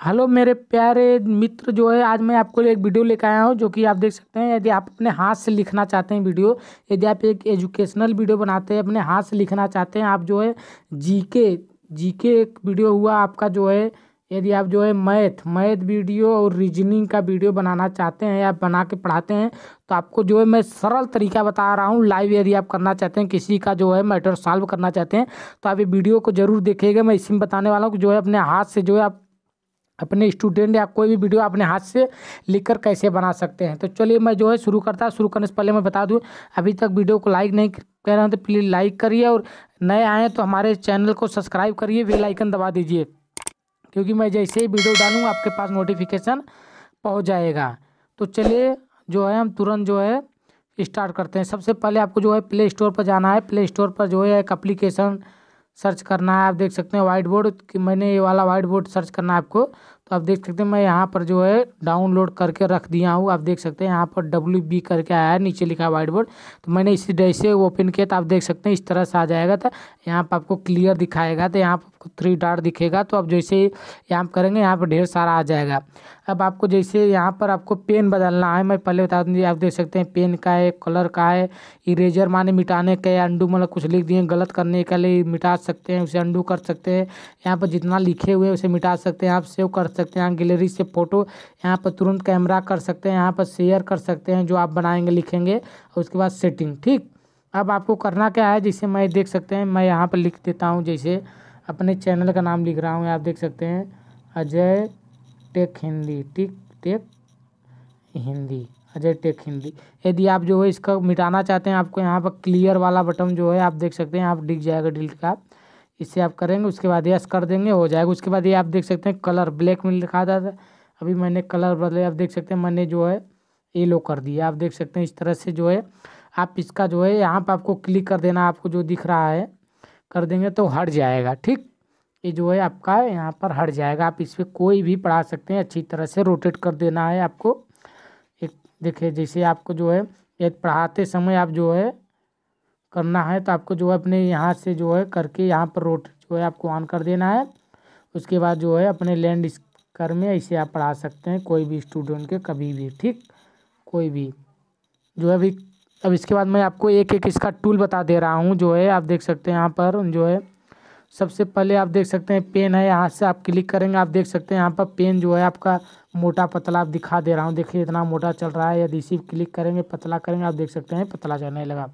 Hello मेरे प्यारे मित्र, जो है, आज मैं आपको एक वीडियो लेकर आया हूँ, जो कि आप देख सकते हैं। यदि आप अपने हाथ से लिखना चाहते हैं वीडियो, यदि आप एक एजुकेशनल वीडियो बनाते हैं, अपने हाथ से लिखना चाहते हैं, आप जो है, जीके जीके एक वीडियो हुआ आपका, जो है, यदि आप जो है, मैथ मैथ वीडियो और रीजनिंग का वीडियो बनाना चाहते हैं या बना के पढ़ाते हैं तो आपको जो है, मैं सरल तरीका बता रहा हूँ, लाइव यदि आप करना चाहते हैं, किसी का जो है, मैटर सॉल्व करना चाहते हैं तो आप ये वीडियो को ज़रूर देखिएगा। मैं इसी में बताने वाला हूँ कि जो है, अपने हाथ से जो है, आप अपने स्टूडेंट या कोई भी वीडियो अपने हाथ से लिखकर कैसे बना सकते हैं। तो चलिए मैं जो है शुरू करता शुरू करने से पहले मैं बता दूँ, अभी तक वीडियो को लाइक नहीं कर रहे हैं तो प्लीज़ लाइक करिए और नए आए तो हमारे चैनल को सब्सक्राइब करिए बेल आइकन दबा दीजिए। क्योंकि मैं जैसे ही वीडियो डालूँगा आपके पास नोटिफिकेशन पहुँच जाएगा। तो चलिए जो है हम तुरंत जो है स्टार्ट करते हैं। सबसे पहले आपको जो है प्ले स्टोर पर जाना है। प्ले स्टोर पर जो है एक अप्लीकेशन सर्च करना है, आप देख सकते हैं वाइट बोर्ड कि मैंने ये वाला वाइट बोर्ड सर्च करना है आपको। तो आप देख सकते हैं मैं यहाँ पर जो है डाउनलोड करके रख दिया हूँ। आप देख सकते हैं यहाँ पर डब्ल्यू बी करके आया है, नीचे लिखा है वाइट बोर्ड तो मैंने इसी डे से ओपन किया तो आप देख सकते हैं इस तरह से आ जाएगा तो यहाँ पर आपको क्लियर दिखाएगा तो यहाँ पर आपको थ्री डार्ट दिखेगा तो आप जैसे यहाँ पर करेंगे, यहाँ पर ढेर सारा आ जाएगा। अब आपको जैसे यहाँ पर आपको पेन बदलना है, मैं पहले बता दूँ, आप देख सकते हैं पेन का है कलर का है इरेजर माने मिटाने का या अंडू मतलब कुछ लिख दिए, गलत करने के लिए मिटा सकते हैं, उसे अंडू कर सकते हैं। यहाँ पर जितना लिखे हुए उसे मिटा सकते हैं, आप सेव कर सकते हैं, यहाँ गैलरी से फ़ोटो यहाँ पर तुरंत कैमरा कर सकते हैं, यहाँ पर शेयर कर सकते हैं, जो आप बनाएँगे, लिखेंगे, और उसके बाद सेटिंग ठीक? अब आपको करना क्या है, जैसे मैं देख सकते हैं, मैं यहाँ पर लिख देता हूँ, जैसे अपने चैनल का नाम लिख रहा हूँ, आप देख सकते हैं। Ajay tech Hindi, tick tech Hindi, Ajay tech Hindi. यदि आप जो है इसका मिटाना चाहते हैं, आपको यहाँ पर क्लियर वाला बटन जो है, आप देख सकते हैं आप डिग जाएगा डिलीट का। इससे आप करेंगे, उसके बाद यस कर देंगे, हो जाएगा। उसके बाद ये आप देख सकते हैं, कलर ब्लैक में लिखा था। अभी मैंने कलर बदले, आप देख सकते हैं, मैंने जो है येलो कर दिया। आप देख सकते हैं, इस तरह से जो है, आप इसका जो है, यहाँ पर आपको क्लिक कर देना, आपको जो दिख रहा है। कर देंगे तो हट जाएगा, ठीक? ये जो है आपका यहाँ पर हट जाएगा। आप इस पर कोई भी पढ़ा सकते हैं, अच्छी तरह से रोटेट कर देना है आपको। एक देखिए, जैसे आपको जो है ये पढ़ाते समय आप जो है करना है तो आपको जो है अपने यहाँ से जो है करके यहाँ पर रोट जो है आपको ऑन कर देना है। उसके बाद जो है अपने लैंड स्कर में ऐसे आप पढ़ा सकते हैं, कोई भी स्टूडेंट के कभी भी, ठीक? कोई भी, जो है अभी अब इसके बाद मैं आपको एक एक इसका टूल बता दे रहा हूँ जो है आप देख सकते हैं यहाँ पर जो है। सबसे पहले आप देख सकते हैं पेन है यहाँ से आप क्लिक करेंगे आप देख सकते हैं यहाँ पर पेन जो है आपका मोटा पतला आप दिखा दे रहा हूँ। देखिए इतना मोटा चल रहा है यदि इसी क्लिक करेंगे पतला करेंगे आप देख सकते हैं पतला चलने लगा।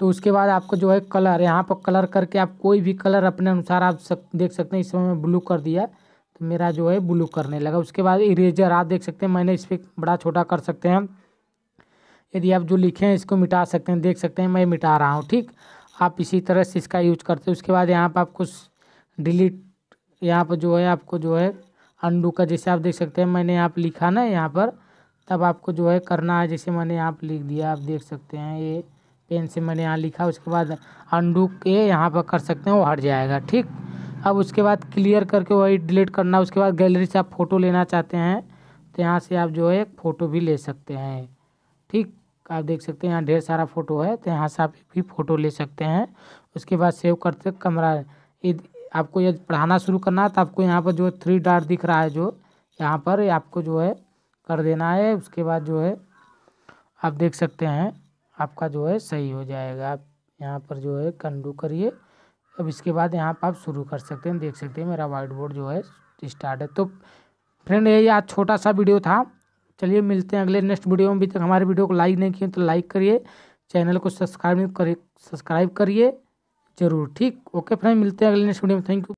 तो उसके बाद आपको जो है कलर यहाँ पर कलर करके आप कोई भी कलर अपने अनुसार आप सक, देख सकते हैं इस समय मैं ब्लू कर दिया तो मेरा जो है ब्लू करने लगा। उसके बाद इरेजर आप देख सकते हैं मैंने इस पर बड़ा छोटा कर सकते हैं। यदि आप जो लिखे हैं, इसको मिटा सकते हैं, देख सकते हैं, मैं मिटा रहा हूँ, ठीक? आप इसी तरह से इसका यूज़ करते हैं। उसके बाद यहाँ पर आप कुछ डिलीट, यहाँ पर जो है, आपको जो है, अंडू का जैसे आप देख सकते हैं, मैंने यहाँ पर लिखा ना यहाँ पर, तब आपको जो है करना है, जैसे मैंने यहाँ पर लिख दिया, आप देख सकते हैं, ये पेन से मैंने यहाँ लिखा, उसके बाद अंडू के यहाँ पर कर सकते हैं, वो हट जाएगा, ठीक? अब उसके बाद क्लियर करके वही डिलीट करना, उसके बाद गैलरी से आप फ़ोटो लेना चाहते हैं तो यहाँ से आप जो है फ़ोटो भी ले सकते हैं। ठीक, आप देख सकते हैं यहाँ ढेर सारा फ़ोटो है तो यहाँ से आप भी फ़ोटो ले सकते हैं। उसके बाद सेव करते कमरा आपको यदि पढ़ाना शुरू करना है तो आपको यहाँ पर जो थ्री डार्ट दिख रहा है जो, यहाँ पर आपको जो है कर देना है। उसके बाद जो है आप देख सकते हैं, आपका जो है सही हो जाएगा। आप यहाँ पर जो है कंडू करिए। अब इसके बाद यहाँ पर आप शुरू कर सकते हैं, देख सकते हैं मेरा वाइट बोर्ड जो है स्टार्ट है तो फ्रेंड यही आज छोटा सा वीडियो था चलिए मिलते हैं अगले नेक्स्ट वीडियो में। अभी तक हमारे वीडियो को लाइक नहीं किए तो लाइक करिए। चैनल को सब्सक्राइब करिए सब्सक्राइब करिए ज़रूर, ठीक? ओके फ्रेंड मिलते हैं अगले नेक्स्ट वीडियो में। Thank you